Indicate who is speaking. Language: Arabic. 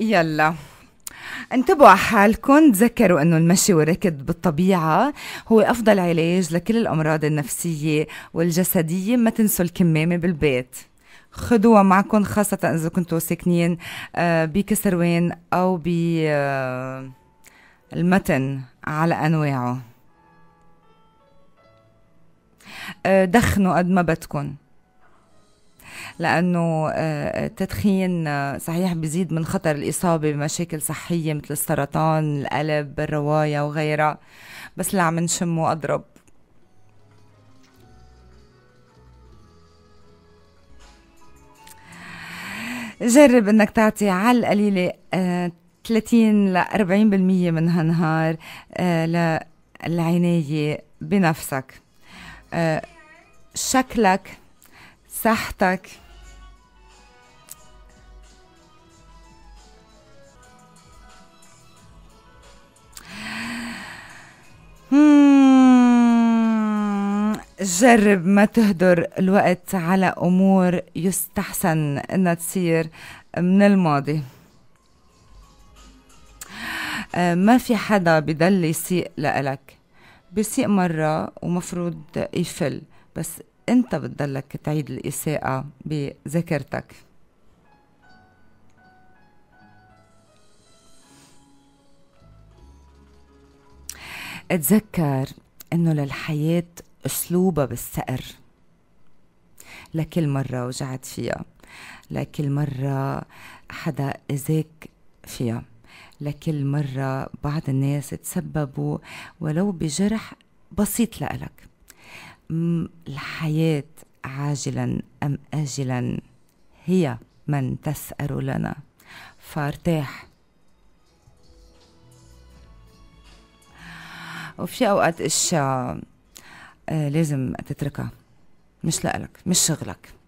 Speaker 1: يلا. انتبهوا على حالكم تذكروا أنه المشي والركض بالطبيعة هو أفضل علاج لكل الأمراض النفسية والجسدية ما تنسوا الكمامة بالبيت. خدوها معكم خاصة إذا كنتوا ساكنين آه، بكسروين أو ب آه، المتن على أنواعه. آه، دخنوا قد ما بدكم. لأنه التدخين صحيح بيزيد من خطر الإصابة بمشاكل صحية مثل السرطان القلب الرواية وغيرها بس اللي عم نشمه أضرب جرب إنك تعطي على القليلة آه 30 ل 40% من هالنهار آه للعناية بنفسك. آه شكلك صحتك جرب ما تهدر الوقت على أمور يستحسن إنها تصير من الماضي. آه، ما في حدا بضل يسيء لإلك. بيسيء مرة ومفروض يفل بس أنت بتضلك تعيد الإساءة بذاكرتك. اتذكر إنه للحياة أسلوبها بالسقر لكل مرة وجعت فيها. لكل مرة حدا أذاك فيها. لكل مرة بعض الناس تسببوا ولو بجرح بسيط لإلك. الحياة عاجلا أم آجلا؟ هي من تسأر لنا. فارتاح. وفي أوقات أشياء لازم تتركها. مش لإلك مش شغلك.